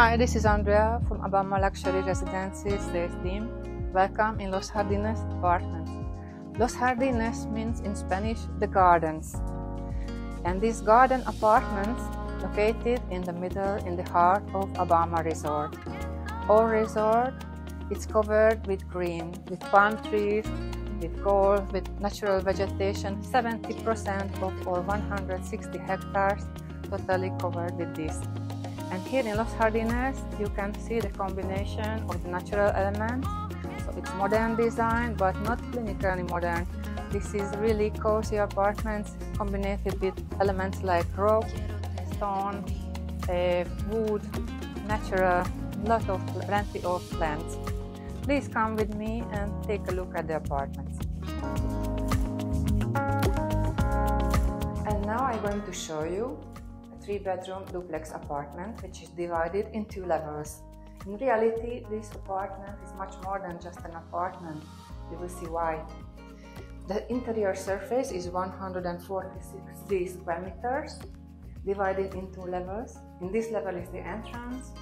Hi, this is Andrea from Abama Luxury Residences team. Welcome in Los Jardines apartments. Los Jardines means in Spanish the gardens. And these garden apartments located in the middle in the heart of Abama Resort. Our resort is covered with green, with palm trees, with gold, with natural vegetation. 70% of our 160 hectares totally covered with this. And here in Los Jardines, you can see the combination of the natural elements. So it's modern design, but not clinically modern. This is really cozy apartments combined with elements like rock, stone, uh, wood, natural, lot of plenty of plants. Please come with me and take a look at the apartments. And now I'm going to show you three bedroom duplex apartment which is divided in two levels. In reality, this apartment is much more than just an apartment. You will see why. The interior surface is 146 square meters, divided in two levels. In this level is the entrance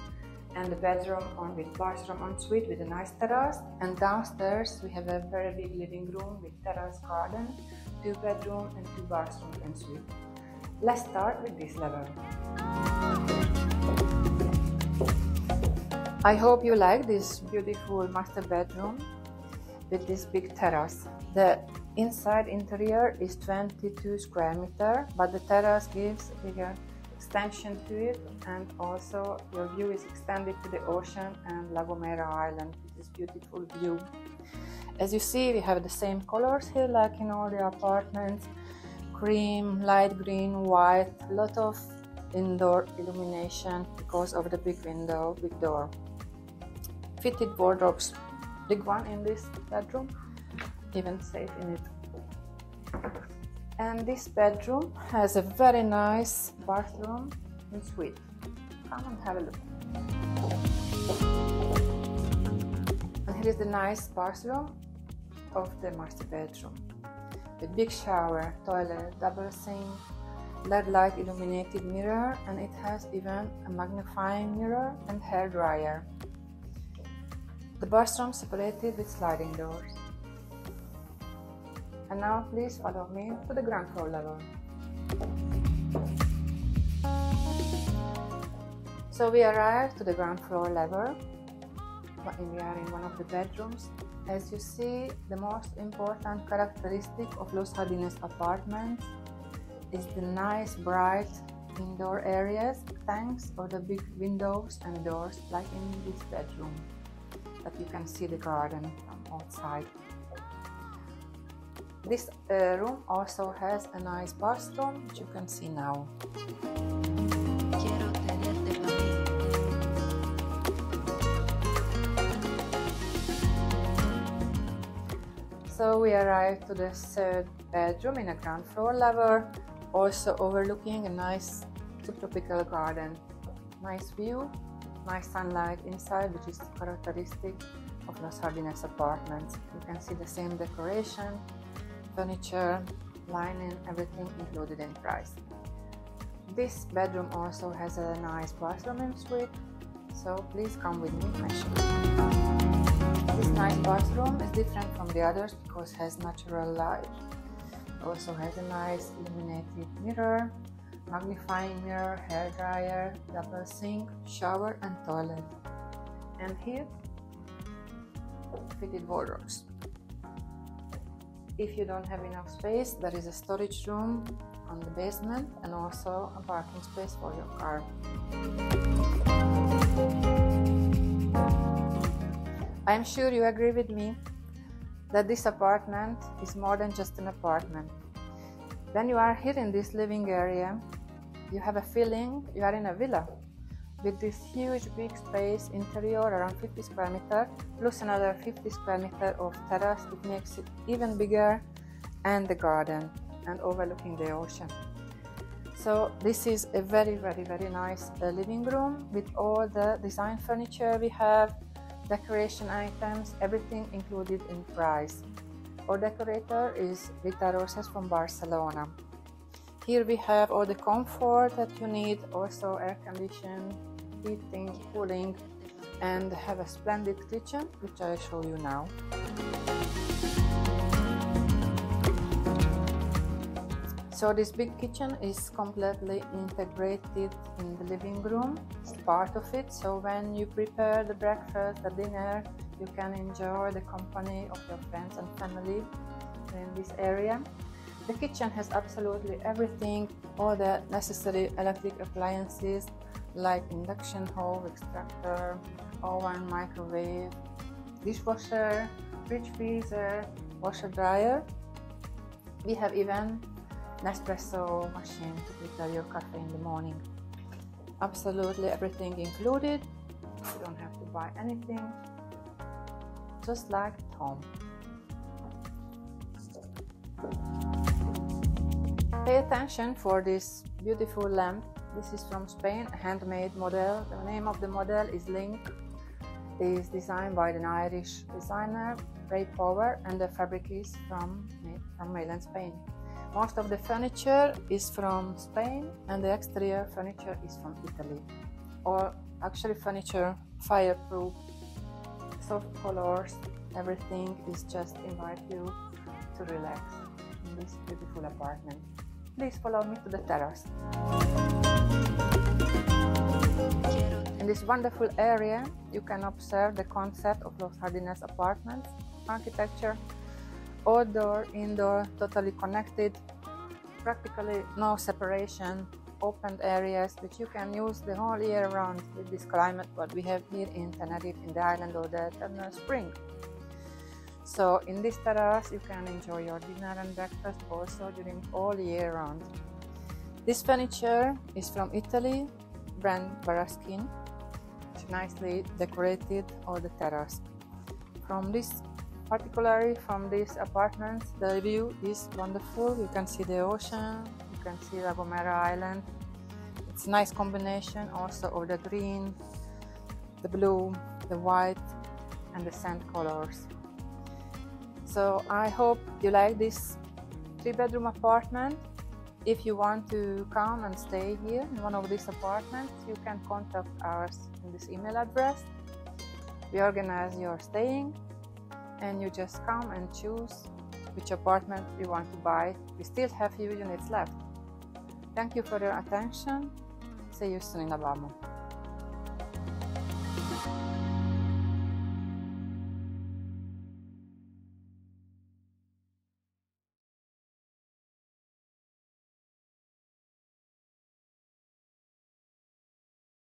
and the bedroom on with bathroom ensuite with a nice terrace. And downstairs we have a very big living room with terrace garden, two bedroom and two bathrooms ensuite. Let's start with this level. I hope you like this beautiful master bedroom with this big terrace. The inside interior is 22 square meter, but the terrace gives bigger extension to it and also your view is extended to the ocean and La Gomera Island with this beautiful view. As you see, we have the same colors here like in all the apartments cream, light green, white, lot of indoor illumination because of the big window, big door. Fitted wardrobes, big one in this bedroom, even safe in it. And this bedroom has a very nice bathroom and suite. Come and have a look. And here is the nice bathroom of the master bedroom a big shower, toilet, double sink, LED light illuminated mirror and it has even a magnifying mirror and hair dryer. The bathroom separated with sliding doors. And now please follow me to the ground floor level. So we arrived to the ground floor level. We are in one of the bedrooms as you see, the most important characteristic of Los Jardines apartments is the nice bright indoor areas thanks to the big windows and doors like in this bedroom that you can see the garden from outside. This uh, room also has a nice bathroom which you can see now. So we arrived to the third uh, bedroom in a ground floor level, also overlooking a nice subtropical garden. Nice view, nice sunlight inside, which is characteristic of Los Jardines apartments. You can see the same decoration, furniture, lining, everything included in price. This bedroom also has a nice bathroom and suite, so please come with me and show you. This nice bathroom is different from the others because it has natural light. Also has a nice illuminated mirror, magnifying mirror, hair dryer, double sink, shower and toilet. And here, fitted wardrobes. If you don't have enough space, there is a storage room on the basement and also a parking space for your car. I am sure you agree with me that this apartment is more than just an apartment. When you are here in this living area, you have a feeling you are in a villa with this huge big space interior around 50 square meter plus another 50 square meter of terrace it makes it even bigger and the garden and overlooking the ocean so this is a very very very nice uh, living room with all the design furniture we have decoration items, everything included in price. Our decorator is Rita Roses from Barcelona. Here we have all the comfort that you need, also air conditioning, heating, cooling, and have a splendid kitchen, which I show you now. So this big kitchen is completely integrated in the living room. Part of it. So when you prepare the breakfast, the dinner, you can enjoy the company of your friends and family in this area. The kitchen has absolutely everything, all the necessary electric appliances like induction hob, extractor, oven, microwave, dishwasher, fridge freezer, washer dryer. We have even Nespresso machine to prepare your coffee in the morning. Absolutely everything included. You don't have to buy anything. Just like at home. Pay attention for this beautiful lamp. This is from Spain, handmade model. The name of the model is Link. It is designed by an Irish designer, Ray Power, and the fabric is from, from mainland Spain. Most of the furniture is from Spain and the exterior furniture is from Italy. Or actually furniture fireproof, soft colors, everything is just invite you to relax in this beautiful apartment. Please follow me to the terrace. In this wonderful area, you can observe the concept of Los Jardines apartments, architecture, outdoor, indoor, totally connected, practically no separation, open areas which you can use the whole year round with this climate what we have here in Tenerife in the island of the eternal spring. So in this terrace you can enjoy your dinner and breakfast also during all year round. This furniture is from Italy, brand Varaschin. Nicely decorated on the terrace. From this particularly from these apartments the view is wonderful. You can see the ocean you can see La Gomera Island. It's a nice combination also of the green the blue the white and the sand colors. So I hope you like this three bedroom apartment. If you want to come and stay here in one of these apartments you can contact us in this email address. We organize your staying and you just come and choose which apartment you want to buy. We still have few units left. Thank you for your attention. See you soon in Abama.